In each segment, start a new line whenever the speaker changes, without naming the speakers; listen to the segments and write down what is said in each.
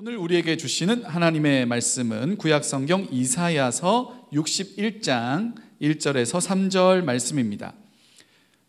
오늘 우리에게 주시는 하나님의 말씀은 구약 성경 이사야서 61장 1절에서 3절 말씀입니다.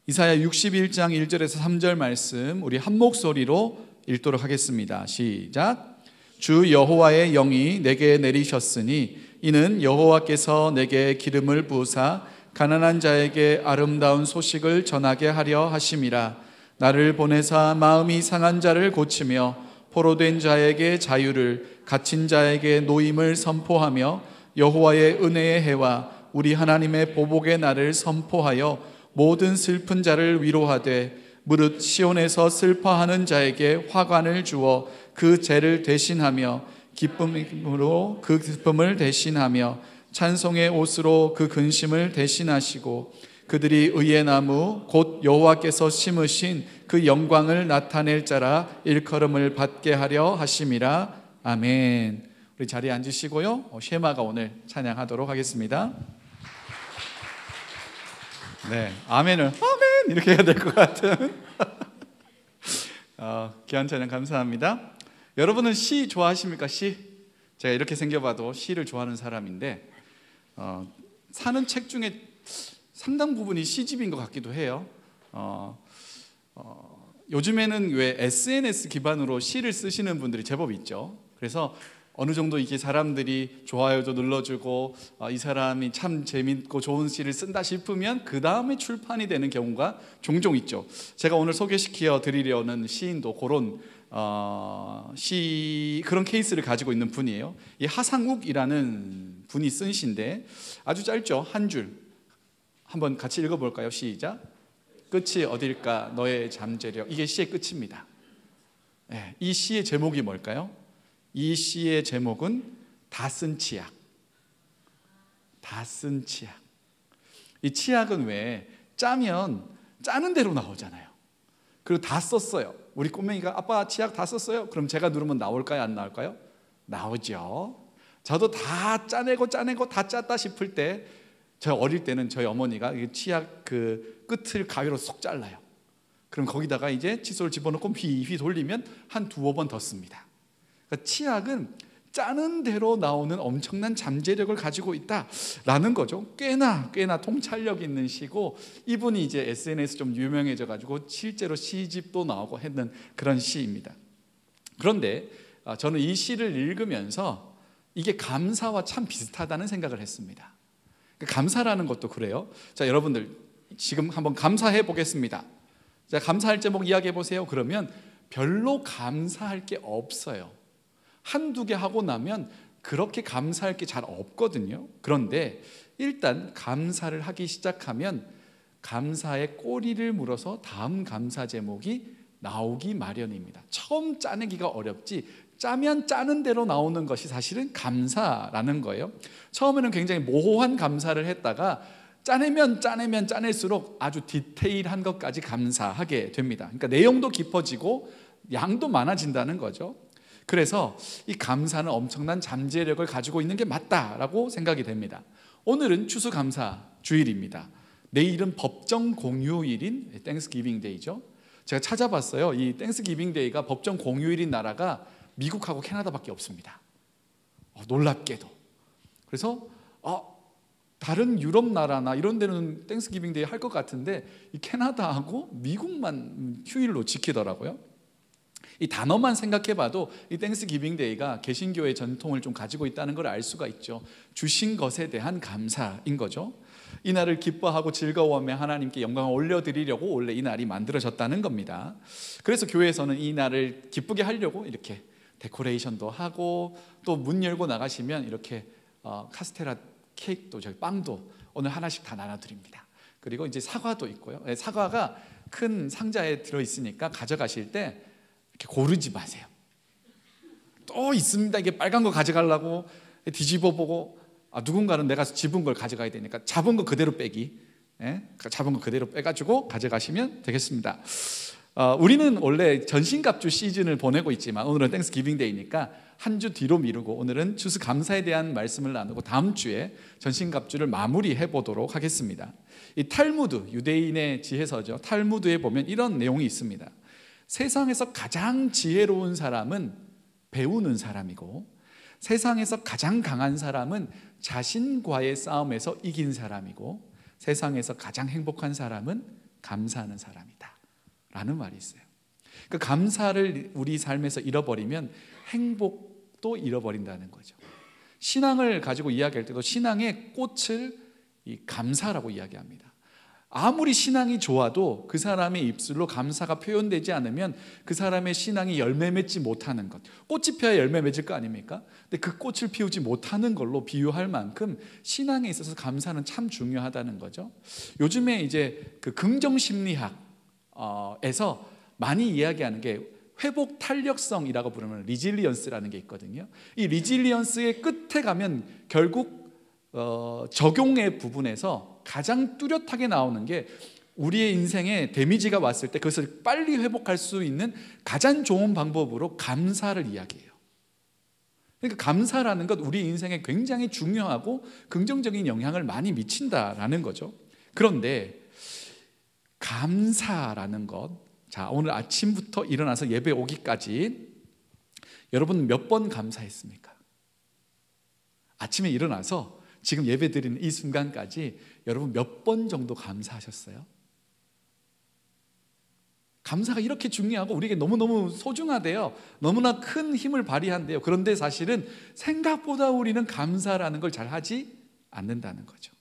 이사야 61장 1절에서 3절 말씀 우리 한 목소리로 읽도록 하겠습니다. 시작. 주 여호와의 영이 내게 내리셨으니 이는 여호와께서 내게 기름을 부으사 가난한 자에게 아름다운 소식을 전하게 하려 하심이라 나를 보내사 마음이 상한 자를 고치며 포로된 자에게 자유를 갇힌 자에게 노임을 선포하며 여호와의 은혜의 해와 우리 하나님의 보복의 날을 선포하여 모든 슬픈 자를 위로하되 무릇 시온에서 슬퍼하는 자에게 화관을 주어 그 죄를 대신하며 기쁨으로 그 기쁨을 대신하며 찬송의 옷으로 그 근심을 대신하시고 그들이 의의 나무 곧 여호와께서 심으신 그 영광을 나타낼 자라 일컬음을 받게 하려 하심이라 아멘. 우리 자리에 앉으시고요. 어, 쉐마가 오늘 찬양하도록 하겠습니다. 네, 아멘을 아멘 이렇게 해야 될 것 같은. 어, 귀한 찬양 감사합니다. 여러분은 시 좋아하십니까? 시? 제가 이렇게 생겨봐도 시를 좋아하는 사람인데 어, 사는 책 중에 상당 부분이 시집인 것 같기도 해요. 어, 어, 요즘에는 왜 SNS 기반으로 시를 쓰시는 분들이 제법 있죠. 그래서 어느 정도 이게 사람들이 좋아요도 눌러주고 어, 이 사람이 참 재밌고 좋은 시를 쓴다 싶으면 그 다음에 출판이 되는 경우가 종종 있죠. 제가 오늘 소개시켜 드리려는 시인도 그런 어, 시 그런 케이스를 가지고 있는 분이에요. 이 하상욱이라는 분이 쓴 시인데 아주 짧죠 한 줄. 한번 같이 읽어볼까요? 시작. 끝이 어딜까? 너의 잠재력. 이게 시의 끝입니다. 네, 이 시의 제목이 뭘까요? 이 시의 제목은 다 쓴 치약. 다 쓴 치약. 이 치약은 왜 짜면 짜는 대로 나오잖아요. 그리고 다 썼어요. 우리 꼬맹이가 아빠 치약 다 썼어요. 그럼 제가 누르면 나올까요? 안 나올까요? 나오죠. 저도 다 짜내고 짜내고 다 짰다 싶을 때 저 어릴 때는 저희 어머니가 치약 그 끝을 가위로 쏙 잘라요. 그럼 거기다가 이제 칫솔 집어넣고 휘휘 돌리면 한 두어 번 더 씁니다. 그러니까 치약은 짜는 대로 나오는 엄청난 잠재력을 가지고 있다라는 거죠. 꽤나 꽤나 통찰력 있는 시고 이분이 이제 SNS 좀 유명해져 가지고 실제로 시집도 나오고 했는 그런 시입니다. 그런데 아, 저는 이 시를 읽으면서 이게 감사와 참 비슷하다는 생각을 했습니다. 그 감사라는 것도 그래요. 자, 여러분들 지금 한번 감사해 보겠습니다. 자, 감사할 제목 이야기해 보세요. 그러면 별로 감사할 게 없어요. 한두 개 하고 나면 그렇게 감사할 게 잘 없거든요. 그런데 일단 감사를 하기 시작하면 감사의 꼬리를 물어서 다음 감사 제목이 나오기 마련입니다. 처음 짜내기가 어렵지 짜면 짜는 대로 나오는 것이 사실은 감사라는 거예요. 처음에는 굉장히 모호한 감사를 했다가 짜내면 짜내면 짜낼수록 아주 디테일한 것까지 감사하게 됩니다. 그러니까 내용도 깊어지고 양도 많아진다는 거죠. 그래서 이 감사는 엄청난 잠재력을 가지고 있는 게 맞다라고 생각이 됩니다. 오늘은 추수감사 주일입니다. 내일은 법정 공휴일인 Thanksgiving Day죠. 제가 찾아봤어요. 이 Thanksgiving Day가 법정 공휴일인 나라가 미국하고 캐나다밖에 없습니다. 어, 놀랍게도. 그래서 어, 다른 유럽 나라나 이런 데는 Thanksgiving Day 할 것 같은데 이 캐나다하고 미국만 휴일로 지키더라고요. 이 단어만 생각해봐도 이 Thanksgiving Day가 개신교의 전통을 좀 가지고 있다는 걸 알 수가 있죠. 주신 것에 대한 감사인 거죠. 이 날을 기뻐하고 즐거워하며 하나님께 영광을 올려드리려고 원래 이 날이 만들어졌다는 겁니다. 그래서 교회에서는 이 날을 기쁘게 하려고 이렇게 데코레이션도 하고 또 문 열고 나가시면 이렇게 어, 카스테라 케이크도 저희 빵도 오늘 하나씩 다 나눠드립니다. 그리고 이제 사과도 있고요. 네, 사과가 큰 상자에 들어 있으니까 가져가실 때 이렇게 고르지 마세요. 또 있습니다. 이게 빨간 거 가져가려고 뒤집어 보고 아, 누군가는 내가 집은 걸 가져가야 되니까 잡은 거 그대로 빼기. 예? 잡은 거 그대로 빼가지고 가져가시면 되겠습니다. 어, 우리는 원래 전신갑주 시즌을 보내고 있지만 오늘은 Thanksgiving Day니까 한 주 뒤로 미루고 오늘은 추수 감사에 대한 말씀을 나누고 다음 주에 전신갑주를 마무리해 보도록 하겠습니다. 이 탈무드 유대인의 지혜서죠. 탈무드에 보면 이런 내용이 있습니다. 세상에서 가장 지혜로운 사람은 배우는 사람이고 세상에서 가장 강한 사람은 자신과의 싸움에서 이긴 사람이고 세상에서 가장 행복한 사람은 감사하는 사람이다. 라는 말이 있어요. 그 감사를 우리 삶에서 잃어버리면 행복도 잃어버린다는 거죠. 신앙을 가지고 이야기할 때도 신앙의 꽃을 이 감사라고 이야기합니다. 아무리 신앙이 좋아도 그 사람의 입술로 감사가 표현되지 않으면 그 사람의 신앙이 열매 맺지 못하는 것. 꽃이 피어야 열매 맺을 거 아닙니까? 근데 그 꽃을 피우지 못하는 걸로 비유할 만큼 신앙에 있어서 감사는 참 중요하다는 거죠. 요즘에 이제 그 긍정 심리학 에서 많이 이야기하는 게 회복 탄력성이라고 부르는 resilience라는 게 있거든요. 이 resilience의 끝에 가면 결국 어, 적용의 부분에서 가장 뚜렷하게 나오는 게 우리의 인생에 데미지가 왔을 때 그것을 빨리 회복할 수 있는 가장 좋은 방법으로 감사를 이야기해요. 그러니까 감사라는 것 우리 인생에 굉장히 중요하고 긍정적인 영향을 많이 미친다라는 거죠. 그런데 감사라는 것, 자 오늘 아침부터 일어나서 예배 오기까지 여러분 몇 번 감사했습니까? 아침에 일어나서 지금 예배 드리는 이 순간까지 여러분 몇 번 정도 감사하셨어요? 감사가 이렇게 중요하고 우리에게 너무너무 소중하대요. 너무나 큰 힘을 발휘한대요. 그런데 사실은 생각보다 우리는 감사라는 걸 잘 하지 않는다는 거죠.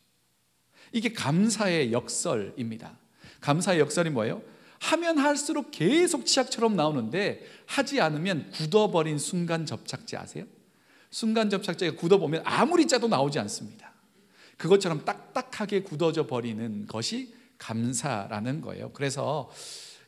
이게 감사의 역설입니다. 감사의 역설이 뭐예요? 하면 할수록 계속 치약처럼 나오는데 하지 않으면 굳어버린 순간 접착제 아세요? 순간 접착제가 굳어보면 아무리 짜도 나오지 않습니다. 그것처럼 딱딱하게 굳어져 버리는 것이 감사라는 거예요. 그래서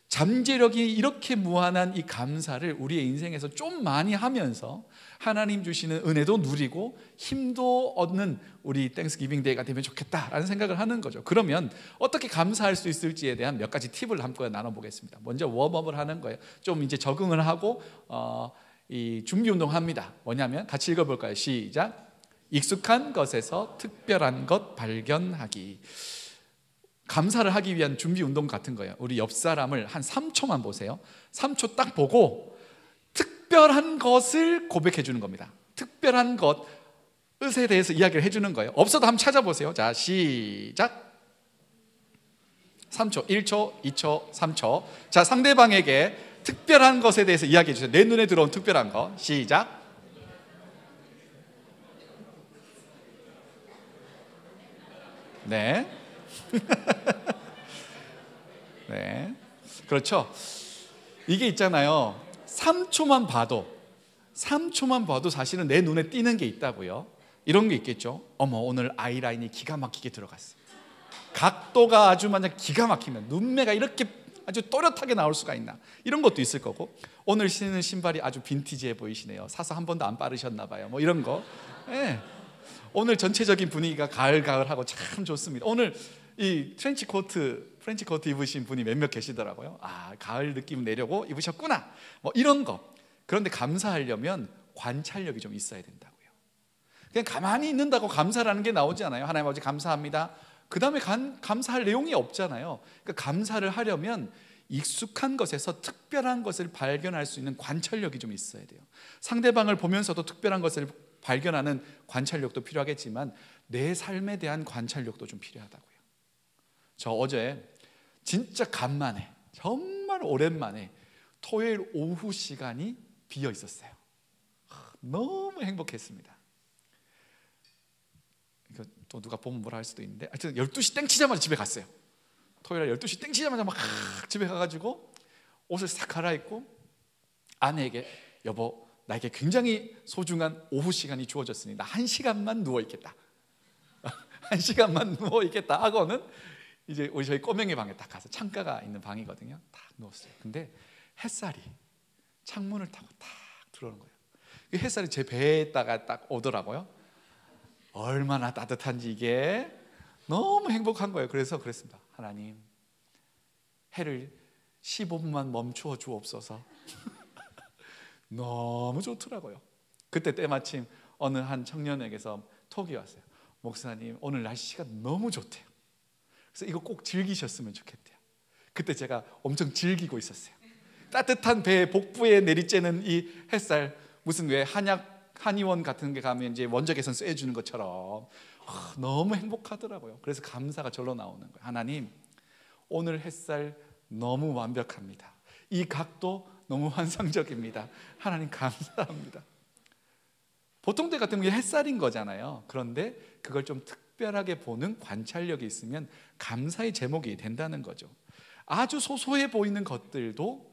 잠재력이 이렇게 무한한 이 감사를 우리의 인생에서 좀 많이 하면서 하나님 주시는 은혜도 누리고 힘도 얻는 우리 Thanksgiving Day가 되면 좋겠다라는 생각을 하는 거죠. 그러면 어떻게 감사할 수 있을지에 대한 몇 가지 팁을 함께 나눠보겠습니다. 먼저 warm-up을 하는 거예요. 좀 이제 적응을 하고 어, 이 준비 운동합니다. 뭐냐면 같이 읽어볼까요? 시작. 익숙한 것에서 특별한 것 발견하기. 감사를 하기 위한 준비 운동 같은 거예요. 우리 옆 사람을 한 3초만 보세요. 3초 딱 보고 특별한 것을 고백해 주는 겁니다. 특별한 것에 대해서 이야기를 해 주는 거예요. 없어도 한번 찾아보세요. 자, 시작. 3초, 1초, 2초, 3초. 자, 상대방에게 특별한 것에 대해서 이야기해 주세요. 내 눈에 들어온 특별한 거. 시작. 네. 네. 그렇죠. 이게 있잖아요. 3초만 봐도 3초만 봐도 사실은 내 눈에 띄는 게 있다고요. 이런 게 있겠죠. 어머, 오늘 아이라인이 기가 막히게 들어갔어. 각도가 아주 만약 기가 막히면 눈매가 이렇게 아주 또렷하게 나올 수가 있나 이런 것도 있을 거고 오늘 신는 신발이 아주 빈티지해 보이시네요 사서 한 번도 안 빠셨나 봐요 뭐 이런 거 네. 오늘 전체적인 분위기가 가을가을하고 참 좋습니다 오늘 이 트렌치 코트 프렌치 코트 입으신 분이 몇몇 계시더라고요 아 가을 느낌 내려고 입으셨구나 뭐 이런 거 그런데 감사하려면 관찰력이 좀 있어야 된다고요 그냥 가만히 있는다고 감사라는 게 나오지 않아요 하나님 아버지 감사합니다 그 다음에 감사할 내용이 없잖아요. 그러니까 감사를 하려면 익숙한 것에서 특별한 것을 발견할 수 있는 관찰력이 좀 있어야 돼요. 상대방을 보면서도 특별한 것을 발견하는 관찰력도 필요하겠지만 내 삶에 대한 관찰력도 좀 필요하다고요. 저 어제 진짜 간만에 정말 오랜만에 토요일 오후 시간이 비어 있었어요. 너무 행복했습니다. 또 누가 보면 뭐라 할 수도 있는데 하여튼 12시 땡 치자마자 집에 갔어요 토요일날 12시 땡 치자마자 막 집에 가가지고 옷을 싹 갈아입고 아내에게 여보 나에게 굉장히 소중한 오후 시간이 주어졌으니 나 한 시간만 누워 있겠다 한 시간만 누워 있겠다 하고는 이제 우리 저희 꼬맹이 방에 딱 가서 창가가 있는 방이거든요 딱 누웠어요 근데 햇살이 창문을 타고 딱 들어오는 거예요 그 햇살이 제 배에다가 딱 오더라고요 얼마나 따뜻한지 이게 너무 행복한 거예요. 그래서 그랬습니다. 하나님, 해를 15분만 멈추어 주옵소서. 너무 좋더라고요. 그때 때마침 어느 한 청년에게서 톡이 왔어요. 목사님, 오늘 날씨가 너무 좋대요. 그래서 이거 꼭 즐기셨으면 좋겠대요. 그때 제가 엄청 즐기고 있었어요. 따뜻한 배 복부에 내리쬐는 이 햇살 무슨 왜 한약 한의원 같은 게 가면 이제 원적외선 쐬 주는 것처럼 아, 너무 행복하더라고요. 그래서 감사가 절로 나오는 거예요. 하나님, 오늘 햇살 너무 완벽합니다. 이 각도 너무 환상적입니다. 하나님 감사합니다. 보통 때 같은 게 햇살인 거잖아요. 그런데 그걸 좀 특 별하게 보는 관찰력이 있으면 감사의 제목이 된다는 거죠. 아주 소소해 보이는 것들도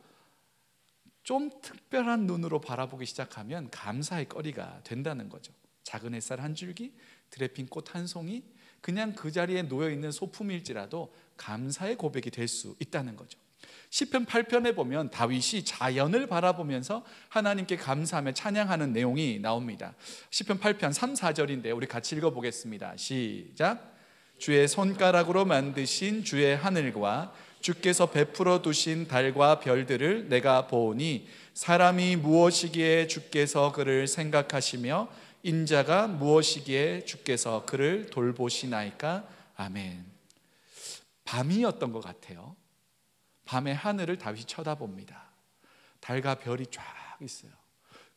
좀 특별한 눈으로 바라보기 시작하면 감사의 거리가 된다는 거죠. 작은 햇살 한 줄기, 드레핀 꽃 한 송이, 그냥 그 자리에 놓여 있는 소품일지라도 감사의 고백이 될 수 있다는 거죠. 시편 8편에 보면 다윗이 자연을 바라보면서 하나님께 감사하며 찬양하는 내용이 나옵니다. 시편 8편 3, 4절인데 우리 같이 읽어 보겠습니다. 시작. 주의 손가락으로 만드신 주의 하늘과 주께서 베풀어 두신 달과 별들을 내가 보니 사람이 무엇이기에 주께서 그를 생각하시며 인자가 무엇이기에 주께서 그를 돌보시나이까 아멘. 밤이었던 것 같아요. 밤에 하늘을 다윗이 쳐다봅니다. 달과 별이 쫙 있어요.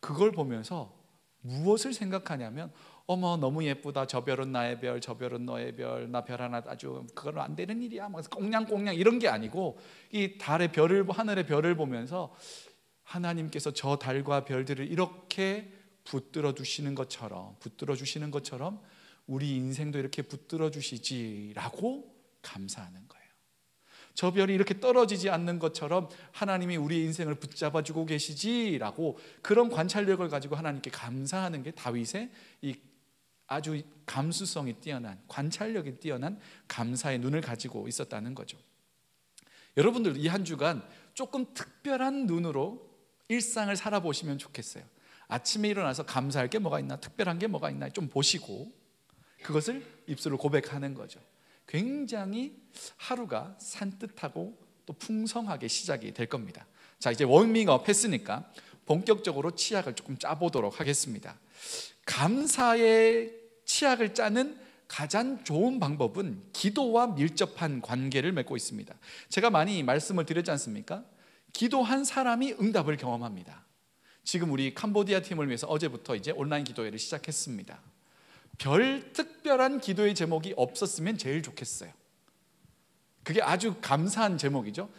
그걸 보면서 무엇을 생각하냐면 어머 너무 예쁘다 저 별은 나의 별 저 별은 너의 별 나 별 하나 아주 그건 안 되는 일이야 막 꽁냥꽁냥 이런 게 아니고 이 달의 별을 하늘의 별을 보면서 하나님께서 저 달과 별들을 이렇게 붙들어 주시는 것처럼 붙들어 주시는 것처럼 우리 인생도 이렇게 붙들어 주시지라고 감사하는 거예요. 저 별이 이렇게 떨어지지 않는 것처럼 하나님이 우리 인생을 붙잡아 주고 계시지라고 그런 관찰력을 가지고 하나님께 감사하는 게 다윗의 이 아주 감수성이 뛰어난 관찰력이 뛰어난 감사의 눈을 가지고 있었다는 거죠. 여러분들 이 한 주간 조금 특별한 눈으로 일상을 살아보시면 좋겠어요. 아침에 일어나서 감사할 게 뭐가 있나, 특별한 게 뭐가 있나 좀 보시고 그것을 입술로 고백하는 거죠. 굉장히 하루가 산뜻하고 또 풍성하게 시작이 될 겁니다. 자, 이제 워밍업 했으니까 본격적으로 치약을 조금 짜보도록 하겠습니다. 감사의 치약을 짜는 가장 좋은 방법은 기도와 밀접한 관계를 맺고 있습니다. 제가 많이 말씀을 드렸지 않습니까? 기도한 사람이 응답을 경험합니다. 지금 우리 캄보디아 팀을 위해서 어제부터 이제 온라인 기도회를 시작했습니다. 별 특별한 기도의 제목이 없었으면 제일 좋겠어요. 그게 아주 감사한 제목이죠.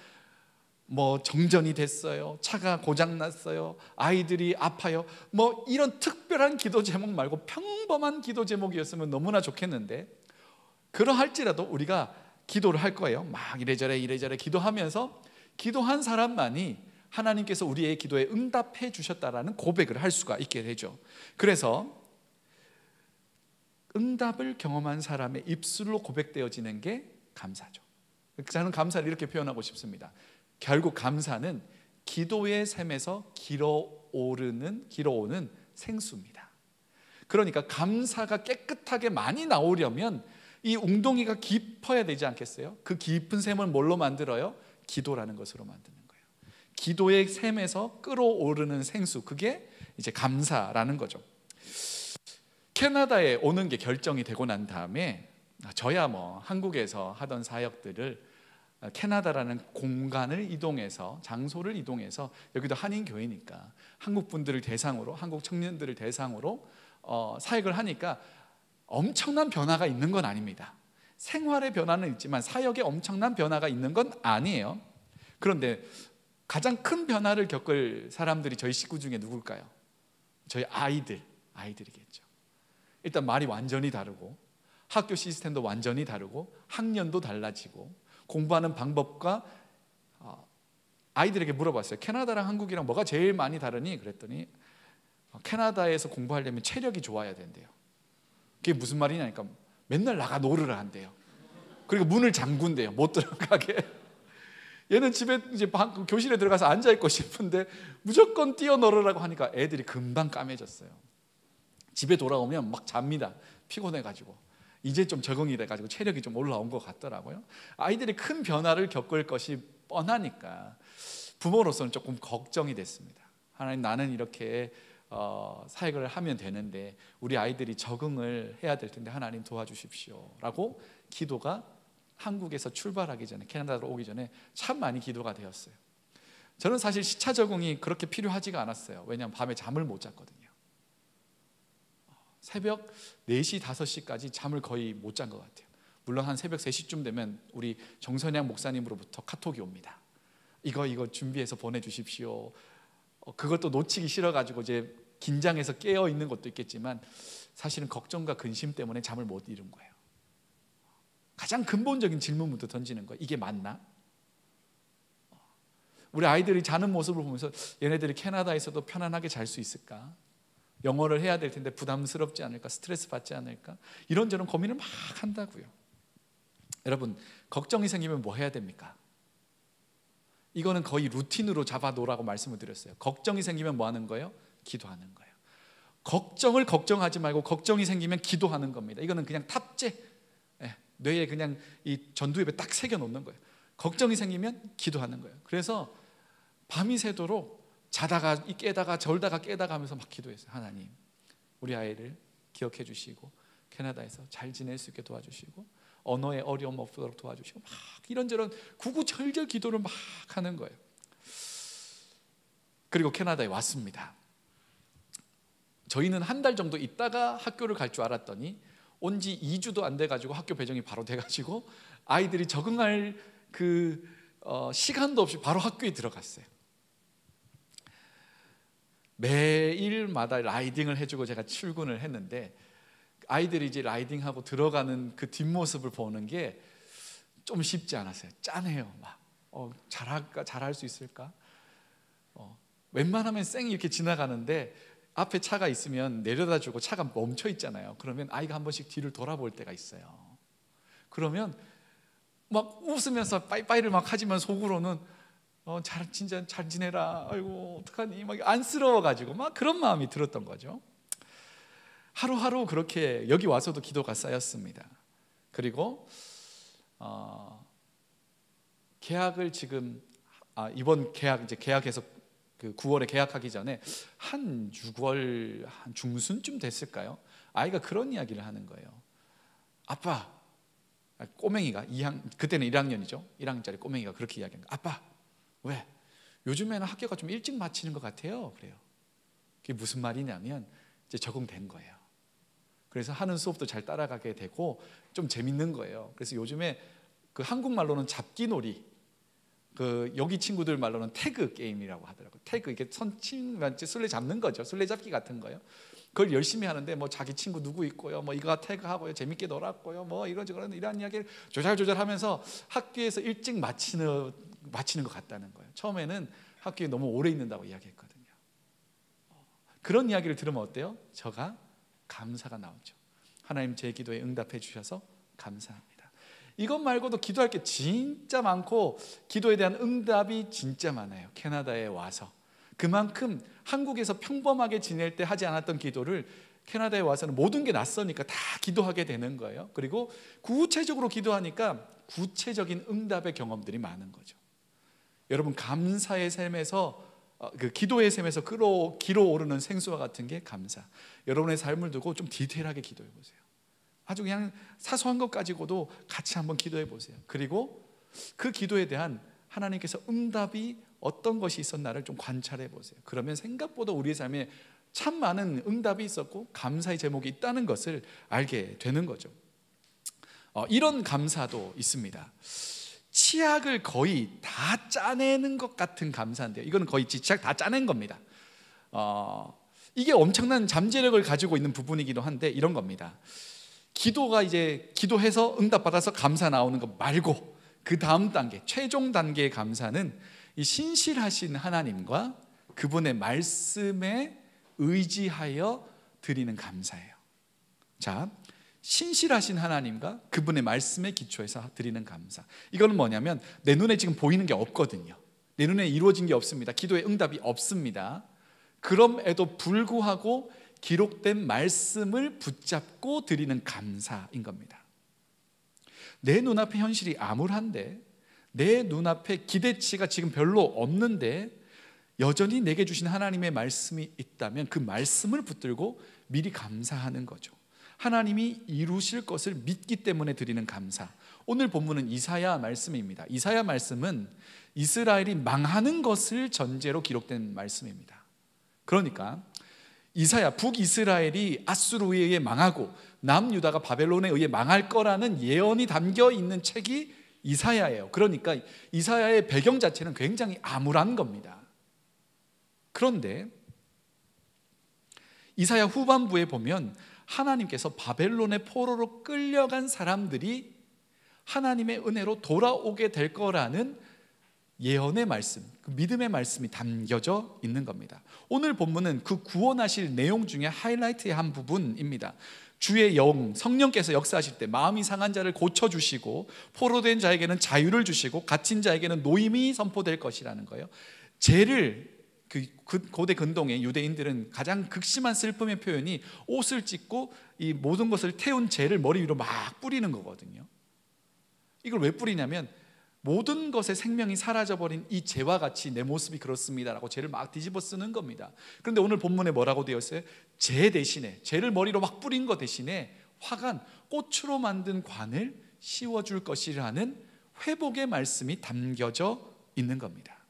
뭐 정전이 됐어요. 차가 고장 났어요. 아이들이 아파요. 뭐 이런 특별한 기도 제목 말고 평범한 기도 제목이었으면 너무나 좋겠는데 그러할지라도 우리가 기도를 할 거예요. 막 이래저래 이래저래 기도하면서 기도한 사람만이 하나님께서 우리의 기도에 응답해 주셨다라는 고백을 할 수가 있게 되죠. 그래서 응답을 경험한 사람의 입술로 고백되어지는 게 감사죠. 저는 감사를 이렇게 표현하고 싶습니다. 결국 감사는 기도의 샘에서 길어오르는 길어오는 생수입니다. 그러니까 감사가 깨끗하게 많이 나오려면 이 웅덩이가 깊어야 되지 않겠어요? 그 깊은 샘을 뭘로 만들어요? 기도라는 것으로 만드는 거예요. 기도의 샘에서 끓어오르는 생수 그게 이제 감사라는 거죠. 캐나다에 오는 게 결정이 되고 난 다음에 저야 뭐 한국에서 하던 사역들을 캐나다라는 공간을 이동해서 장소를 이동해서 여기도 한인 교회니까 한국 분들을 대상으로 한국 청년들을 대상으로 어, 사역을 하니까 엄청난 변화가 있는 건 아닙니다. 생활의 변화는 있지만 사역에 엄청난 변화가 있는 건 아니에요. 그런데 가장 큰 변화를 겪을 사람들이 저희 식구 중에 누굴까요? 저희 아이들, 아이들이겠죠. 일단 말이 완전히 다르고 학교 시스템도 완전히 다르고 학년도 달라지고 공부하는 방법과 어, 아이들에게 물어봤어요. 캐나다랑 한국이랑 뭐가 제일 많이 다르니? 그랬더니 어, 캐나다에서 공부하려면 체력이 좋아야 된대요. 그게 무슨 말이냐니까 맨날 나가 노르를 한대요. 그리고 문을 잠군대요. 못 들어가게. 얘는 집에 이제 교실에 들어가서 앉아 있고 싶은데 무조건 뛰어놀으라고 하니까 애들이 금방 까매졌어요. 집에 돌아오면 막 잡니다. 피곤해가지고. 이제 좀 적응이 돼가지고 체력이 좀 올라온 것 같더라고요. 아이들이 큰 변화를 겪을 것이 뻔하니까 부모로서는 조금 걱정이 됐습니다. 하나님 나는 이렇게 어, 사역을 하면 되는데 우리 아이들이 적응을 해야 될 텐데 하나님 도와주십시오라고 기도가 한국에서 출발하기 전에 캐나다로 오기 전에 참 많이 기도가 되었어요. 저는 사실 시차 적응이 그렇게 필요하지가 않았어요. 왜냐하면 밤에 잠을 못 잤거든요. 새벽 4시, 5시까지 잠을 거의 못 잔 것 같아요. 물론 한 새벽 3시쯤 되면 우리 정선양 목사님으로부터 카톡이 옵니다. 이거 이거 준비해서 보내주십시오. 어, 그것도 놓치기 싫어가지고 이제 긴장해서 깨어 있는 것도 있겠지만 사실은 걱정과 근심 때문에 잠을 못 이룬 거예요. 가장 근본적인 질문부터 던지는 거예요. 이게 맞나? 우리 아이들이 자는 모습을 보면서 얘네들이 캐나다에서도 편안하게 잘 수 있을까? 영어를 해야 될 텐데 부담스럽지 않을까? 스트레스 받지 않을까? 이런저런 고민을 막 한다고요. 여러분, 걱정이 생기면 뭐 해야 됩니까? 이거는 거의 루틴으로 잡아 놓으라고 말씀을 드렸어요. 걱정이 생기면 뭐 하는 거예요? 기도하는 거예요. 걱정을 걱정하지 말고 걱정이 생기면 기도하는 겁니다. 이거는 그냥 탑재. 네, 뇌에 그냥 이 전두엽에 딱 새겨 놓는 거예요. 걱정이 생기면 기도하는 거예요. 그래서 밤이 새도록 자다가 깨다가 절다가 깨다가 하면서 막 기도했어요. 하나님, 우리 아이를 기억해 주시고 캐나다에서 잘 지낼 수 있게 도와주시고 언어의 어려움 없도록 도와주시고 막 이런저런 구구절절 기도를 막 하는 거예요. 그리고 캐나다에 왔습니다. 저희는 한 달 정도 있다가 학교를 갈 줄 알았더니 온 지 2주도 안 돼 가지고 학교 배정이 바로 돼 가지고 아이들이 적응할 그 어, 시간도 없이 바로 학교에 들어갔어요. 매일마다 라이딩을 해주고 제가 출근을 했는데 아이들이 이제 라이딩하고 들어가는 그 뒷모습을 보는 게 좀 쉽지 않았어요. 짠해요. 막 어, 잘할까 잘할 수 있을까? 어, 웬만하면 쌩 이렇게 지나가는데 앞에 차가 있으면 내려다 주고 차가 멈춰 있잖아요. 그러면 아이가 한 번씩 뒤를 돌아볼 때가 있어요. 그러면 막 웃으면서 빠이빠이를 막 하지만 속으로는 어, 잘 진짜 잘 지내라. 아이고 어떡하니? 막 안쓰러워 가지고 막 그런 마음이 들었던 거죠. 하루하루 그렇게 여기 와서도 기도가 쌓였습니다. 그리고 어, 계약을 지금 아, 이번 계약 이제 계약해서 그 9월에 계약하기 전에 한 6월 한 중순쯤 됐을까요? 아이가 그런 이야기를 하는 거예요. 아빠, 꼬맹이가 2학 그때는 1학년이죠. 1학년짜리 꼬맹이가 그렇게 이야기한 거예요. 아빠, 왜? 요즘에는 학교가 좀 일찍 마치는 것 같아요. 그래요. 그게 무슨 말이냐면 이제 적응된 거예요. 그래서 하는 수업도 잘 따라가게 되고 좀 재밌는 거예요. 그래서 요즘에 그 한국말로는 잡기놀이 그 여기 친구들 말로는 태그 게임이라고 하더라고요. 태그 이게 선친한테 술래 잡는 거죠. 술래 잡기 같은 거요. 그걸 열심히 하는데 뭐 자기 친구 누구 있고요. 뭐 이거 태그하고요. 재밌게 놀았고요. 뭐 이런 저런 이런 이야기를 조잘조잘하면서 학교에서 일찍 마치는 마치는 것 같다는 거예요. 처음에는 학교에 너무 오래 있는다고 이야기했거든요. 그런 이야기를 들으면 어때요? 저가 감사가 나오죠. 하나님 제 기도에 응답해 주셔서 감사합니다. 이것 말고도 기도할 게 진짜 많고 기도에 대한 응답이 진짜 많아요. 캐나다에 와서 그만큼 한국에서 평범하게 지낼 때 하지 않았던 기도를 캐나다에 와서는 모든 게 낯서니까 다 기도하게 되는 거예요. 그리고 구체적으로 기도하니까 구체적인 응답의 경험들이 많은 거죠. 여러분 감사의 삶에서 어, 그 기도의 샘에서 끌어 길어 오르는 생수와 같은 게 감사. 여러분의 삶을 두고 좀 디테일하게 기도해 보세요. 아주 그냥 사소한 것 가지고도 같이 한번 기도해 보세요. 그리고 그 기도에 대한 하나님께서 응답이 어떤 것이 있었나를 좀 관찰해 보세요. 그러면 생각보다 우리의 삶에 참 많은 응답이 있었고 감사의 제목이 있다는 것을 알게 되는 거죠. 어, 이런 감사도 있습니다. 치약을 거의 다 짜내는 것 같은 감사인데요. 이거는 거의 치약 다 짜낸 겁니다. 어, 이게 엄청난 잠재력을 가지고 있는 부분이기도 한데 이런 겁니다. 기도가 이제 기도해서 응답받아서 감사 나오는 것 말고 그 다음 단계, 최종 단계의 감사는 이 신실하신 하나님과 그분의 말씀에 의지하여 드리는 감사예요. 자, 신실하신 하나님과 그분의 말씀에 기초해서 드리는 감사. 이거는 뭐냐면 내 눈에 지금 보이는 게 없거든요. 내 눈에 이루어진 게 없습니다. 기도의 응답이 없습니다. 그럼에도 불구하고 기록된 말씀을 붙잡고 드리는 감사인 겁니다. 내 눈앞에 현실이 암울한데 내 눈앞에 기대치가 지금 별로 없는데 여전히 내게 주신 하나님의 말씀이 있다면 그 말씀을 붙들고 미리 감사하는 거죠. 하나님이 이루실 것을 믿기 때문에 드리는 감사. 오늘 본문은 이사야 말씀입니다. 이사야 말씀은 이스라엘이 망하는 것을 전제로 기록된 말씀입니다. 그러니까 이사야 북이스라엘이 아수르에 의해 망하고 남유다가 바벨론에 의해 망할 거라는 예언이 담겨 있는 책이 이사야예요. 그러니까 이사야의 배경 자체는 굉장히 암울한 겁니다. 그런데 이사야 후반부에 보면 하나님께서 바벨론의 포로로 끌려간 사람들이 하나님의 은혜로 돌아오게 될 거라는 예언의 말씀, 그 믿음의 말씀이 담겨져 있는 겁니다. 오늘 본문은 그 구원하실 내용 중에 하이라이트의 한 부분입니다. 주의 영, 성령께서 역사하실 때 마음이 상한 자를 고쳐주시고 포로된 자에게는 자유를 주시고 갇힌 자에게는 노임이 선포될 것이라는 거예요. 죄를 그 고대 근동의 유대인들은 가장 극심한 슬픔의 표현이 옷을 찢고 이 모든 것을 태운 죄를 머리 위로 막 뿌리는 거거든요. 이걸 왜 뿌리냐면 모든 것의 생명이 사라져버린 이 죄와 같이 내 모습이 그렇습니다라고 죄를 막 뒤집어 쓰는 겁니다. 그런데 오늘 본문에 뭐라고 되어 있어요? 죄 대신에 죄를 머리로 막 뿌린 것 대신에 화관 꽃으로 만든 관을 씌워줄 것이라는 회복의 말씀이 담겨져 있는 겁니다.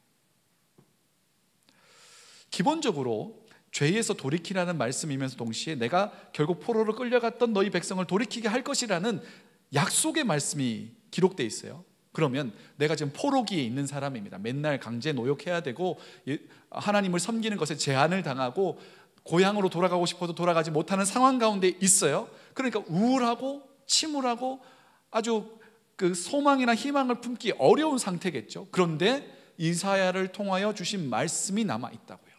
기본적으로 죄에서 돌이키라는 말씀이면서 동시에 내가 결국 포로로 끌려갔던 너희 백성을 돌이키게 할 것이라는 약속의 말씀이 기록돼 있어요. 그러면 내가 지금 포로기에 있는 사람입니다. 맨날 강제 노역해야 되고 예, 하나님을 섬기는 것에 제한을 당하고 고향으로 돌아가고 싶어도 돌아가지 못하는 상황 가운데 있어요. 그러니까 우울하고 침울하고 아주 그 소망이나 희망을 품기 어려운 상태겠죠. 그런데 이사야를 통하여 주신 말씀이 남아 있다고요.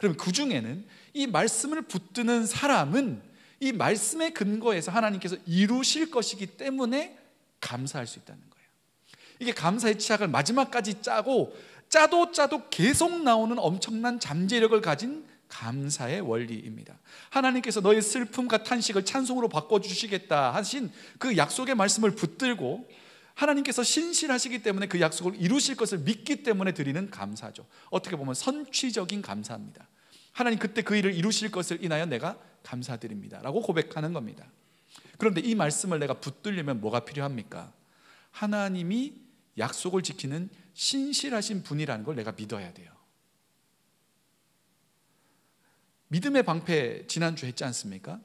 그럼 그 중에는 이 말씀을 붙드는 사람은 이 말씀의 근거에서 하나님께서 이루실 것이기 때문에 감사할 수 있다는 거예요. 이게 감사의 치약을 마지막까지 짜고 짜도 짜도 계속 나오는 엄청난 잠재력을 가진 감사의 원리입니다. 하나님께서 너의 슬픔과 탄식을 찬송으로 바꿔주시겠다 하신 그 약속의 말씀을 붙들고 하나님께서 신실하시기 때문에 그 약속을 이루실 것을 믿기 때문에 드리는 감사죠. 어떻게 보면 선취적인 감사입니다. 하나님 그때 그 일을 이루실 것을 인하여 내가 감사드립니다. 라고 고백하는 겁니다. 그런데 이 말씀을 내가 붙들려면 뭐가 필요합니까? 하나님이 약속을 지키는 신실하신 분이라는 걸 내가 믿어야 돼요. 믿음의 방패 지난주 했지 않습니까?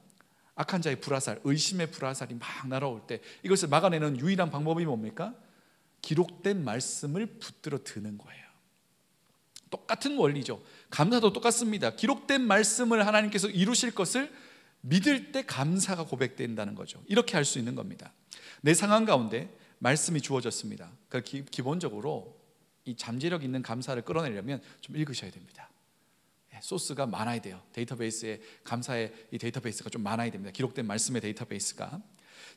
악한 자의 불화살, 의심의 불화살이 막 날아올 때 이것을 막아내는 유일한 방법이 뭡니까? 기록된 말씀을 붙들어 드는 거예요. 똑같은 원리죠. 감사도 똑같습니다. 기록된 말씀을 하나님께서 이루실 것을 믿을 때 감사가 고백된다는 거죠. 이렇게 할 수 있는 겁니다. 내 상황 가운데 말씀이 주어졌습니다. 그러니까 기, 본적으로 이 잠재력 있는 감사를 끌어내려면 좀 읽으셔야 됩니다. 예, 소스가 많아야 돼요. 데이터베이스에 감사의 이 데이터베이스가 좀 많아야 됩니다. 기록된 말씀의 데이터베이스가.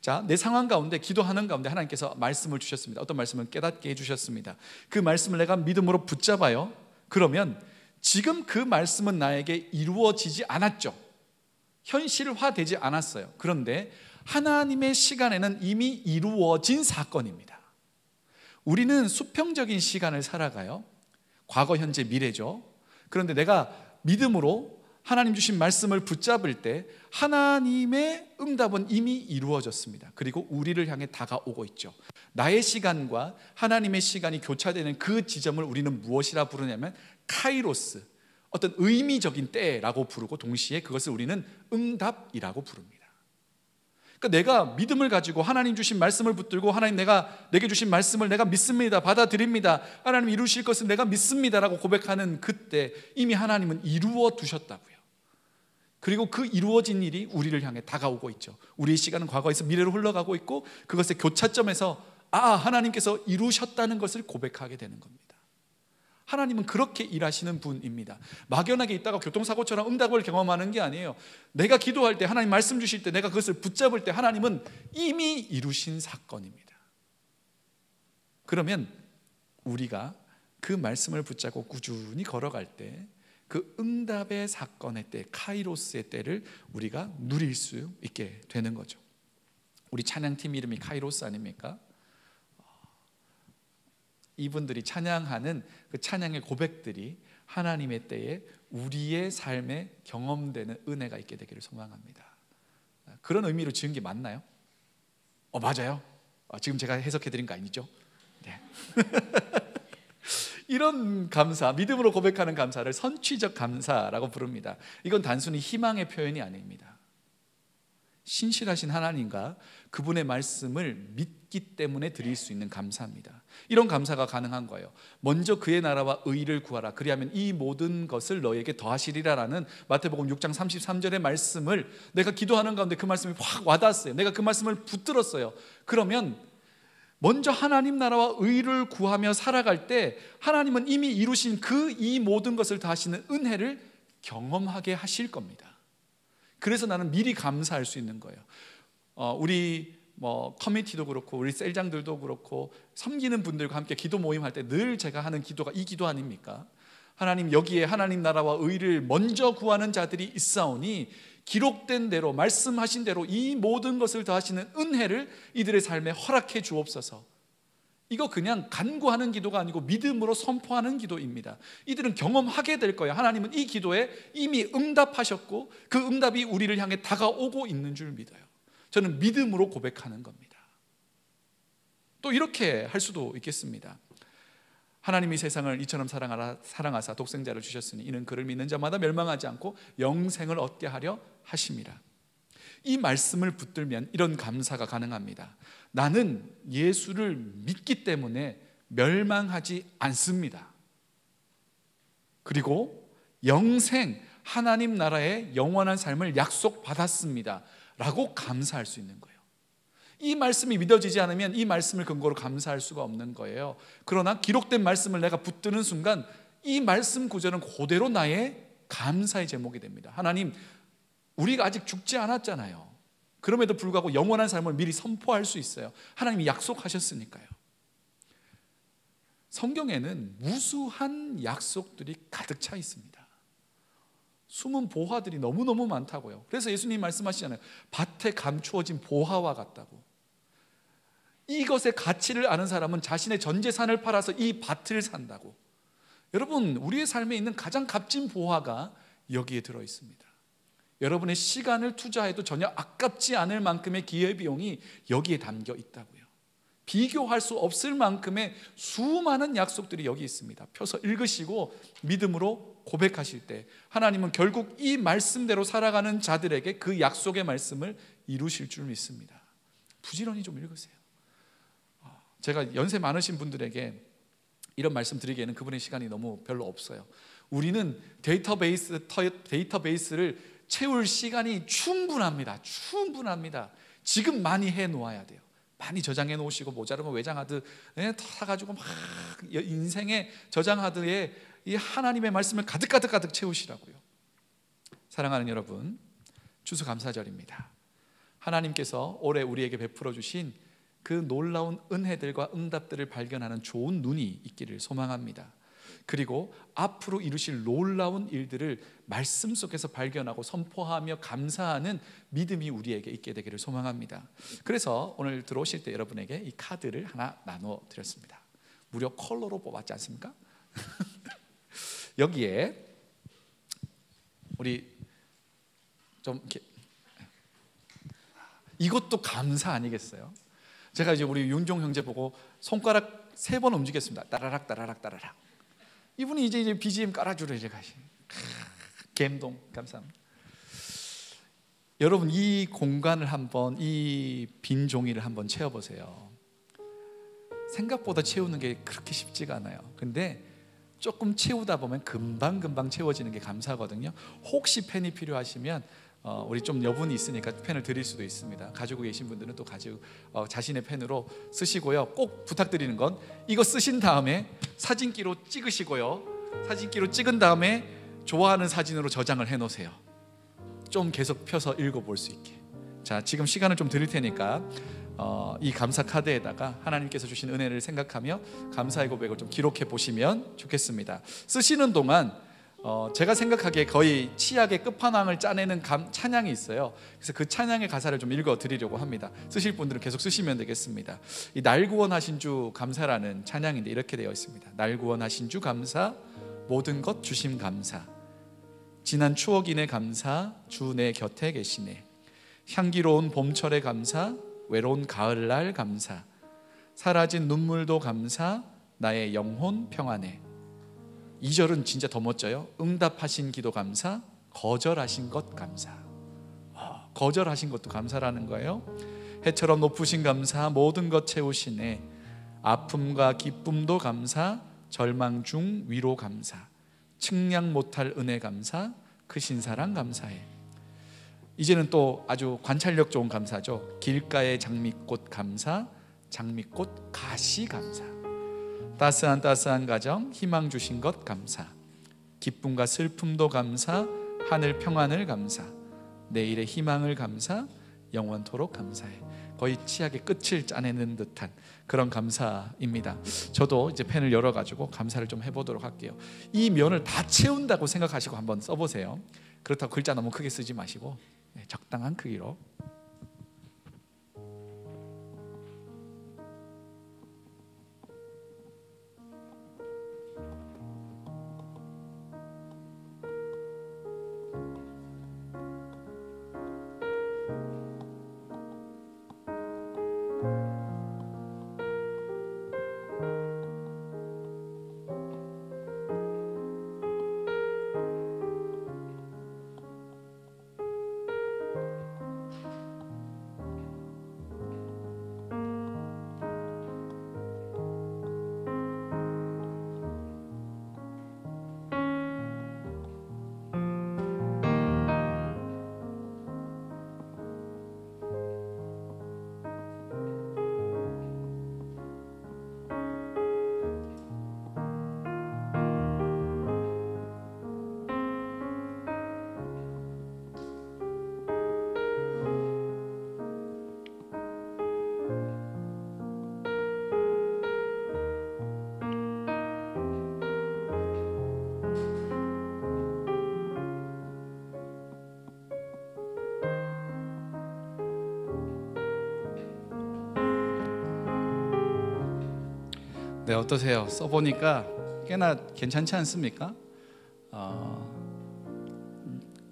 자, 내 상황 가운데 기도하는 가운데 하나님께서 말씀을 주셨습니다. 어떤 말씀을 깨닫게 해 주셨습니다. 그 말씀을 내가 믿음으로 붙잡아요. 그러면 지금 그 말씀은 나에게 이루어지지 않았죠. 현실화되지 않았어요. 그런데 하나님의 시간에는 이미 이루어진 사건입니다. 우리는 수평적인 시간을 살아가요. 과거, 현재, 미래죠. 그런데 내가 믿음으로 하나님 주신 말씀을 붙잡을 때 하나님의 응답은 이미 이루어졌습니다. 그리고 우리를 향해 다가오고 있죠. 나의 시간과 하나님의 시간이 교차되는 그 지점을 우리는 무엇이라 부르냐면 카이로스, 어떤 의미적인 때라고 부르고 동시에 그것을 우리는 응답이라고 부릅니다. 그러니까 내가 믿음을 가지고 하나님 주신 말씀을 붙들고 하나님 내가 내게 주신 말씀을 내가 믿습니다. 받아들입니다. 하나님 이루실 것을 내가 믿습니다라고 고백하는 그때 이미 하나님은 이루어 두셨다고요. 그리고 그 이루어진 일이 우리를 향해 다가오고 있죠. 우리의 시간은 과거에서 미래로 흘러가고 있고 그것의 교차점에서 아, 하나님께서 이루셨다는 것을 고백하게 되는 겁니다. 하나님은 그렇게 일하시는 분입니다. 막연하게 있다가 교통사고처럼 응답을 경험하는 게 아니에요. 내가 기도할 때 하나님 말씀 주실 때 내가 그것을 붙잡을 때 하나님은 이미 이루신 사건입니다. 그러면 우리가 그 말씀을 붙잡고 꾸준히 걸어갈 때 그 응답의 사건의 때, 카이로스의 때를 우리가 누릴 수 있게 되는 거죠. 우리 찬양팀 이름이 카이로스 아닙니까? 이분들이 찬양하는 그 찬양의 고백들이 하나님의 때에 우리의 삶에 경험되는 은혜가 있게 되기를 소망합니다. 그런 의미로 지은 게 맞나요? 어 맞아요. 어, 지금 제가 해석해 드린 거 아니죠? 네. 이런 감사, 믿음으로 고백하는 감사를 선취적 감사라고 부릅니다. 이건 단순히 희망의 표현이 아닙니다. 신실하신 하나님과 그분의 말씀을 믿기 때문에 드릴 수 있는 감사입니다. 이런 감사가 가능한 거예요. 먼저 그의 나라와 의를 구하라. 그리하면 이 모든 것을 너에게 더하시리라라는 마태복음 6장 33절의 말씀을 내가 기도하는 가운데 그 말씀이 확 와닿았어요. 내가 그 말씀을 붙들었어요. 그러면 먼저 하나님 나라와 의를 구하며 살아갈 때 하나님은 이미 이루신 그 이 모든 것을 다 하시는 은혜를 경험하게 하실 겁니다. 그래서 나는 미리 감사할 수 있는 거예요. 어, 우리 뭐 커뮤니티도 그렇고 우리 셀장들도 그렇고 섬기는 분들과 함께 기도 모임 할 때 늘 제가 하는 기도가 이 기도 아닙니까? 하나님 여기에 하나님 나라와 의를 먼저 구하는 자들이 있사오니 기록된 대로 말씀하신 대로 이 모든 것을 더하시는 은혜를 이들의 삶에 허락해 주옵소서. 이거 그냥 간구하는 기도가 아니고 믿음으로 선포하는 기도입니다. 이들은 경험하게 될 거예요. 하나님은 이 기도에 이미 응답하셨고 그 응답이 우리를 향해 다가오고 있는 줄 믿어요. 저는 믿음으로 고백하는 겁니다. 또 이렇게 할 수도 있겠습니다. 하나님이 세상을 이처럼 사랑하라, 사랑하사 독생자를 주셨으니 이는 그를 믿는 자마다 멸망하지 않고 영생을 얻게 하려 하심이라. 이 말씀을 붙들면 이런 감사가 가능합니다. 나는 예수를 믿기 때문에 멸망하지 않습니다. 그리고 영생, 하나님 나라의 영원한 삶을 약속받았습니다. 라고 감사할 수 있는 거예요. 이 말씀이 믿어지지 않으면 이 말씀을 근거로 감사할 수가 없는 거예요. 그러나 기록된 말씀을 내가 붙드는 순간 이 말씀 구절은 그대로 나의 감사의 제목이 됩니다. 하나님, 우리가 아직 죽지 않았잖아요. 그럼에도 불구하고 영원한 삶을 미리 선포할 수 있어요. 하나님이 약속하셨으니까요. 성경에는 무수한 약속들이 가득 차 있습니다. 숨은 보화들이 너무너무 많다고요. 그래서 예수님 말씀하시잖아요. 밭에 감추어진 보화와 같다고. 이것의 가치를 아는 사람은 자신의 전 재산을 팔아서 이 밭을 산다고. 여러분, 우리의 삶에 있는 가장 값진 보화가 여기에 들어 있습니다. 여러분의 시간을 투자해도 전혀 아깝지 않을 만큼의 기회비용이 여기에 담겨 있다고요. 비교할 수 없을 만큼의 수많은 약속들이 여기 있습니다. 펴서 읽으시고 믿음으로 고백하실 때 하나님은 결국 이 말씀대로 살아가는 자들에게 그 약속의 말씀을 이루실 줄 믿습니다. 부지런히 좀 읽으세요. 제가 연세 많으신 분들에게 이런 말씀 드리기에는 그분의 시간이 너무 별로 없어요. 우리는 데이터베이스 데이터베이스를 채울 시간이 충분합니다. 충분합니다. 지금 많이 해 놓아야 돼요. 많이 저장해 놓으시고 모자르면 외장하드 타가지고 막 인생의 저장하드에 이 하나님의 말씀을 가득 가득 가득 채우시라고요. 사랑하는 여러분, 추수감사절입니다. 하나님께서 올해 우리에게 베풀어 주신 그 놀라운 은혜들과 응답들을 발견하는 좋은 눈이 있기를 소망합니다. 그리고 앞으로 이루실 놀라운 일들을 말씀 속에서 발견하고 선포하며 감사하는 믿음이 우리에게 있게 되기를 소망합니다. 그래서 오늘 들어오실 때 여러분에게 이 카드를 하나 나눠 드렸습니다. 무려 컬러로 뽑았지 않습니까? 여기에 우리 좀 이렇게 이것도 감사 아니겠어요? 제가 이제 우리 윤종 형제 보고 손가락 세 번 움직였습니다. 따라락 따라락 따라락. 이분이 이제 이제 BGM 깔아주러 이제 가시. 갬동 감사합니다. 여러분 이 공간을 한번 이 빈 종이를 한번 채워보세요. 생각보다 채우는 게 그렇게 쉽지가 않아요. 근데 조금 채우다 보면 금방 금방 채워지는 게 감사거든요. 혹시 펜이 필요하시면 어, 우리 좀 여분이 있으니까 펜을 드릴 수도 있습니다. 가지고 계신 분들은 또 가지고 어, 자신의 펜으로 쓰시고요. 꼭 부탁드리는 건 이거 쓰신 다음에 사진기로 찍으시고요. 사진기로 찍은 다음에 좋아하는 사진으로 저장을 해 놓으세요. 좀 계속 펴서 읽어 볼 수 있게. 자, 지금 시간을 좀 드릴 테니까 어, 이 감사 카드에다가 하나님께서 주신 은혜를 생각하며 감사의 고백을 좀 기록해 보시면 좋겠습니다. 쓰시는 동안 어, 제가 생각하기에 거의 치약의 끝판왕을 짜내는 감, 찬양이 있어요. 그래서 그 찬양의 가사를 좀 읽어 드리려고 합니다. 쓰실 분들은 계속 쓰시면 되겠습니다. 이 날 구원하신 주 감사라는 찬양인데 이렇게 되어 있습니다. 날 구원하신 주 감사, 모든 것 주심 감사. 지난 추억이네 감사, 주 내 곁에 계시네. 향기로운 봄철에 감사, 외로운 가을날 감사, 사라진 눈물도 감사, 나의 영혼 평안해. 2절은 진짜 더 멋져요. 응답하신 기도 감사, 거절하신 것 감사. 아, 거절하신 것도 감사라는 거예요. 해처럼 높으신 감사, 모든 것 채우시네. 아픔과 기쁨도 감사, 절망 중 위로 감사, 측량 못할 은혜 감사, 크신 사랑 감사해. 이제는 또 아주 관찰력 좋은 감사죠. 길가의 장미꽃 감사, 장미꽃 가시 감사. 따스한 따스한 가정 희망 주신 것 감사. 기쁨과 슬픔도 감사, 하늘 평안을 감사. 내일의 희망을 감사, 영원토록 감사해. 거의 치약의 끝을 짜내는 듯한 그런 감사입니다. 저도 이제 펜을 열어 가지고 감사를 좀 해보도록 할게요. 이 면을 다 채운다고 생각하시고 한번 써보세요. 그렇다고 글자 너무 크게 쓰지 마시고 네, 적당한 크기로. 네 어떠세요? 써보니까 꽤나 괜찮지 않습니까? 어,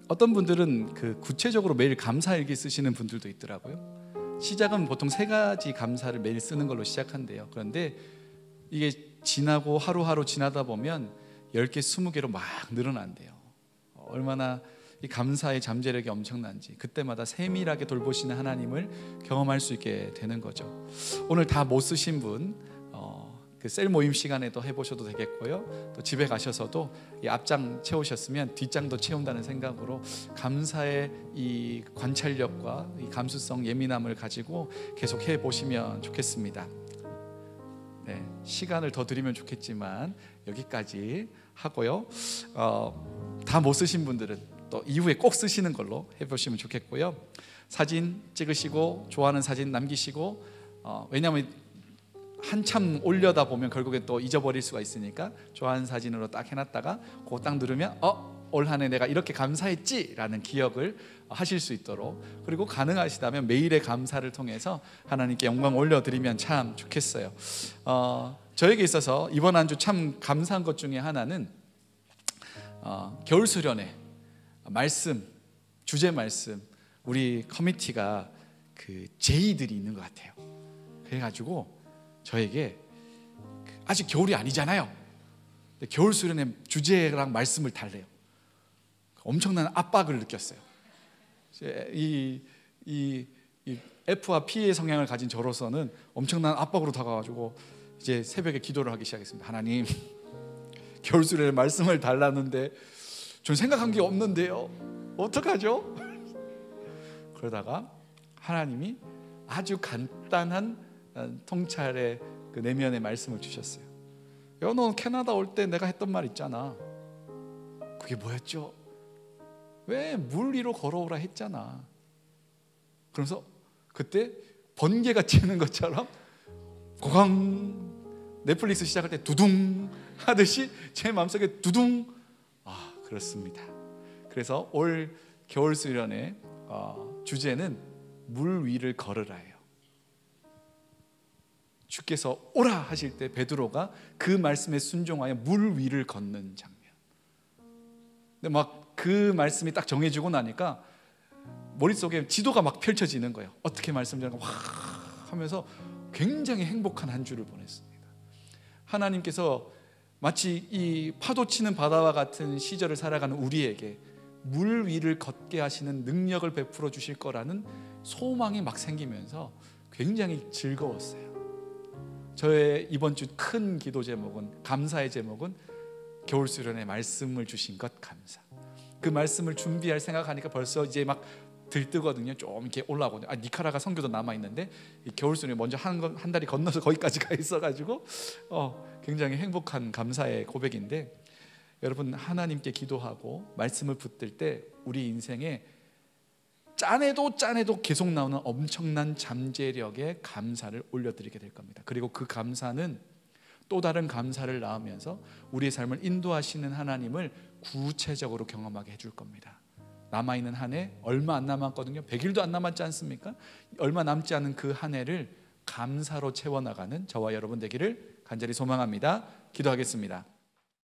어떤 분들은 그 구체적으로 매일 감사 일기 쓰시는 분들도 있더라고요. 시작은 보통 세 가지 감사를 매일 쓰는 걸로 시작한대요. 그런데 이게 지나고 하루하루 지나다 보면 10개, 20개로 막 늘어난대요. 얼마나 이 감사의 잠재력이 엄청난지 그때마다 세밀하게 돌보시는 하나님을 경험할 수 있게 되는 거죠. 오늘 다 못 쓰신 분 그 셀 모임 시간에도 해보셔도 되겠고요. 또 집에 가셔서도 이 앞장 채우셨으면 뒷장도 채운다는 생각으로 감사의 이 관찰력과 이 감수성 예민함을 가지고 계속 해 보시면 좋겠습니다. 네, 시간을 더 드리면 좋겠지만 여기까지 하고요. 어, 다 못 쓰신 분들은 또 이후에 꼭 쓰시는 걸로 해보시면 좋겠고요. 사진 찍으시고 좋아하는 사진 남기시고 어, 왜냐하면 한참 올려다 보면 결국엔 또 잊어버릴 수가 있으니까 좋아하는 사진으로 딱 해놨다가 그거 딱 누르면 어? 올 한해 내가 이렇게 감사했지라는 기억을 하실 수 있도록 그리고 가능하시다면 매일의 감사를 통해서 하나님께 영광 올려드리면 참 좋겠어요. 어, 저에게 있어서 이번 한 주 참 감사한 것 중에 하나는 어, 겨울 수련회 말씀 주제 말씀 우리 커미티가 그 제의들이 있는 것 같아요. 그래가지고 저에게 아직 겨울이 아니잖아요. 겨울 수련의 주제랑 말씀을 달래요. 엄청난 압박을 느꼈어요. 이, 이, 이 F와 P의 성향을 가진 저로서는 엄청난 압박으로 다가가지고 이제 새벽에 기도를 하기 시작했습니다. 하나님, 겨울 수련의 말씀을 달라는데 전 생각한 게 없는데요. 어떡하죠? 그러다가 하나님이 아주 간단한 통찰의 그 내면의 말씀을 주셨어요. 야, 너 캐나다 올 때 내가 했던 말 있잖아. 그게 뭐였죠? 왜 물 위로 걸어오라 했잖아. 그래서 그때 번개가 치는 것처럼 고강 넷플릭스 시작할 때 두둥 하듯이 제 마음속에 두둥 아 그렇습니다. 그래서 올 겨울 수련의 어, 주제는 물 위를 걸으라예요. 주께서 오라 하실 때 베드로가 그 말씀에 순종하여 물 위를 걷는 장면. 근데 막 그 말씀이 딱 정해지고 나니까 머릿속에 지도가 막 펼쳐지는 거예요. 어떻게 말씀드리는가 와 하면서 굉장히 행복한 한 주를 보냈습니다. 하나님께서 마치 이 파도 치는 바다와 같은 시절을 살아가는 우리에게 물 위를 걷게 하시는 능력을 베풀어 주실 거라는 소망이 막 생기면서 굉장히 즐거웠어요. 저의 이번 주 큰 기도 제목은 감사의 제목은 겨울 수련의 말씀을 주신 것 감사. 그 말씀을 준비할 생각하니까 벌써 이제 막 들뜨거든요. 좀 이렇게 올라오거든요. 아 니카라가 선교도 남아 있는데 겨울 수련 먼저 한, 한 달이 건너서 거기까지 가 있어가지고 어, 굉장히 행복한 감사의 고백인데 여러분 하나님께 기도하고 말씀을 붙들 때 우리 인생에 짠해도 짠해도 계속 나오는 엄청난 잠재력의 감사를 올려드리게 될 겁니다. 그리고 그 감사는 또 다른 감사를 낳으면서 우리의 삶을 인도하시는 하나님을 구체적으로 경험하게 해줄 겁니다. 남아 있는 한 해 얼마 안 남았거든요. 100일도 안 남았지 않습니까? 얼마 남지 않은 그 한 해를 감사로 채워 나가는 저와 여러분 되기를 간절히 소망합니다. 기도하겠습니다.